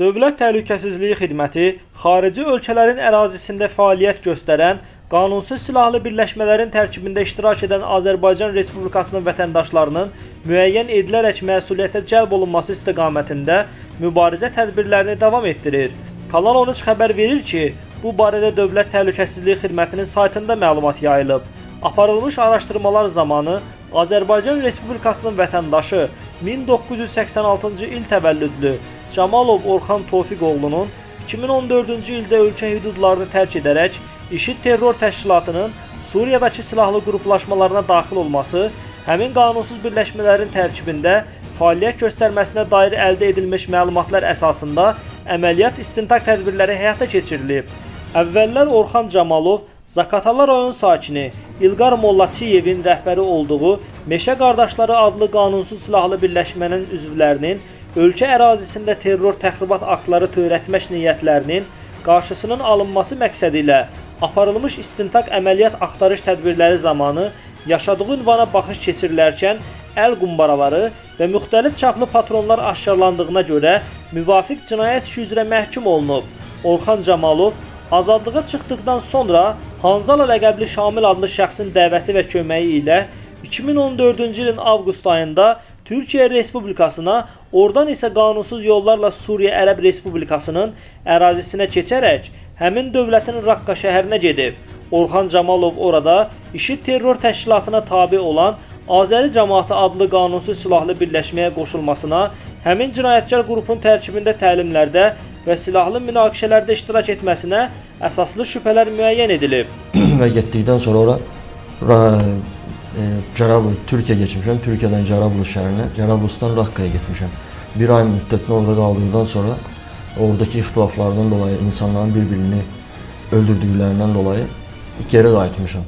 Dövlət Təhlükəsizliyi Xidməti xarici ölkələrin ərazisində fəaliyyət göstərən, qanunsuz silahlı birləşmələrin tərkibində iştirak edən Azərbaycan Respublikasının vətəndaşlarının müəyyən edilərək məsuliyyətə cəlb olunması istiqamətində mübarizə tədbirlərini davam etdirir. Kanal 13 xəbər verir ki, bu barədə Dövlət Təhlükəsizliyi Xidmətinin saytında məlumat yayılıb. Aparılmış araşdırmalar zamanı Azərbaycan Respublikasının vətəndaşı 1986-cı il təvəllüdlü Camalov Orxan Tofiqoğlunun 2014-cü ildə ölkə hüdudlarını tərk edərək IŞİD terror təşkilatının Suriyadakı silahlı qruplaşmalarına daxil olması, həmin qanunsuz birləşmələrin tərkibində fəaliyyət göstərməsinə dair əldə edilmiş məlumatlar əsasında əməliyyat istintaq tədbirləri həyata keçirilib. Əvvəllər Orxan Camalov Zakatalar rayon sakini İlqar Mollaçiyevin rəhbəri olduğu Meşə Qardaşları adlı qanunsuz silahlı birləşmənin üzvlərinin ölkə ərazisində terror təxribat aktları törətmək niyyətlərinin qarşısının alınması məqsədi ilə aparılmış istintaq əməliyyat axtarış tədbirləri zamanı yaşadığı ünvana baxış keçirilərkən əl qumbaraları və müxtəlif çaplı patronlar aşkarlandığına görə müvafiq cinayət işi üzrə məhkum olunub. Orxan Camalov azadlığa çıxdıqdan sonra Hanzala ləqəbli Şamil adlı şəxsin dəvəti və köməyi ilə 2014-cü ilin avqust ayında Türkiyə Respublikasına, oradan isə qanunsuz yollarla Suriya Ərəb Respublikasının ərazisinə keçərək həmin dövlətin Raqqa şəhərinə gedib. Orxan Camalov orada IŞİD terror təşkilatına tabe olan Azəri Cəmaatı adlı qanunsuz silahlı birləşməyə qoşulmasına, həmin cinayətkar qrupun tərkibində təlimlərdə və silahlı münaqişələrdə iştirak etməsinə əsaslı şübhələr müəyyən edilib. və getdikdən sonra ora ra, Cərabul, Türkiyə keçmişəm. Türkiyədən Cərabulus şəhərinə, Cərabuluzdan Raqqaya getmişəm. Bir ay müddətini orada qaldıqdan sonra oradakı ixtilaflardan dolayı insanların bir-birini öldürdüklərindən dolayı geri qayıtmışam.